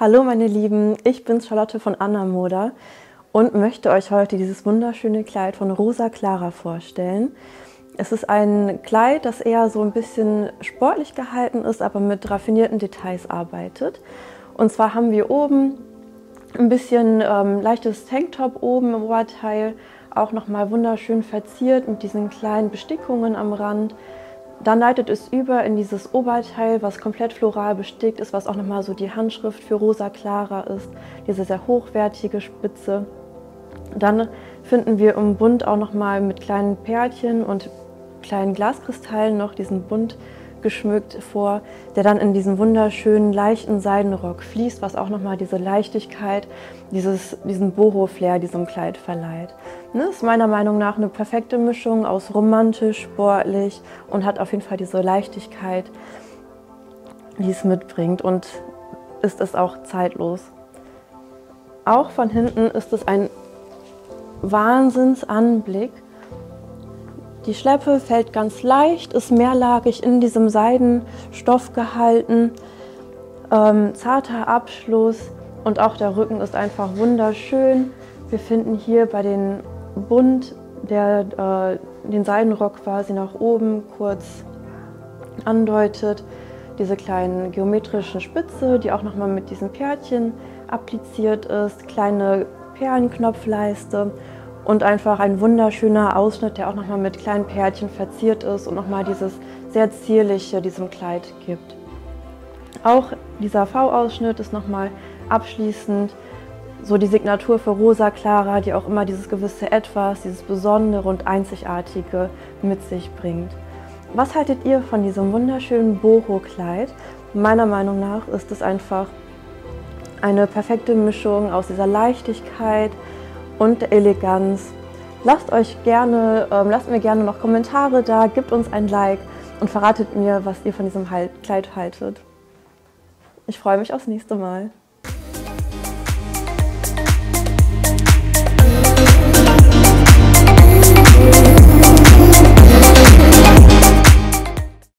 Hallo meine Lieben, ich bin Charlotte von Anna Moda und möchte euch heute dieses wunderschöne Kleid von Rosa Clara vorstellen. Es ist ein Kleid, das eher so ein bisschen sportlich gehalten ist, aber mit raffinierten Details arbeitet. Und zwar haben wir oben ein bisschen ähm, leichtes Tanktop oben im Oberteil, auch nochmal wunderschön verziert mit diesen kleinen Bestickungen am Rand. Dann leitet es über in dieses Oberteil, was komplett floral bestickt ist, was auch nochmal so die Handschrift für Rosa Clara ist, diese sehr hochwertige Spitze. Dann finden wir im Bund auch nochmal mit kleinen Perlchen und kleinen Glaskristallen noch diesen Bund geschmückt vor, der dann in diesen wunderschönen leichten Seidenrock fließt, was auch nochmal diese Leichtigkeit, dieses, diesen Boho-Flair diesem Kleid verleiht. Ne, ist meiner Meinung nach eine perfekte Mischung aus romantisch, sportlich und hat auf jeden Fall diese Leichtigkeit, die es mitbringt und ist es auch zeitlos. Auch von hinten ist es ein Wahnsinnsanblick die Schleppe fällt ganz leicht, ist mehrlagig in diesem Seidenstoff gehalten. Ähm, zarter Abschluss und auch der Rücken ist einfach wunderschön. Wir finden hier bei den Bund, der äh, den Seidenrock quasi nach oben kurz andeutet, diese kleinen geometrischen Spitze, die auch nochmal mit diesen Pärchen appliziert ist, kleine Perlenknopfleiste und einfach ein wunderschöner Ausschnitt, der auch nochmal mit kleinen Pärchen verziert ist und nochmal dieses sehr zierliche diesem Kleid gibt. Auch dieser V-Ausschnitt ist nochmal abschließend so die Signatur für Rosa Clara, die auch immer dieses gewisse Etwas, dieses Besondere und Einzigartige mit sich bringt. Was haltet ihr von diesem wunderschönen Boho-Kleid? Meiner Meinung nach ist es einfach eine perfekte Mischung aus dieser Leichtigkeit, und Eleganz. Lasst euch gerne, ähm, lasst mir gerne noch Kommentare da, gebt uns ein Like und verratet mir, was ihr von diesem Kleid haltet. Ich freue mich aufs nächste Mal.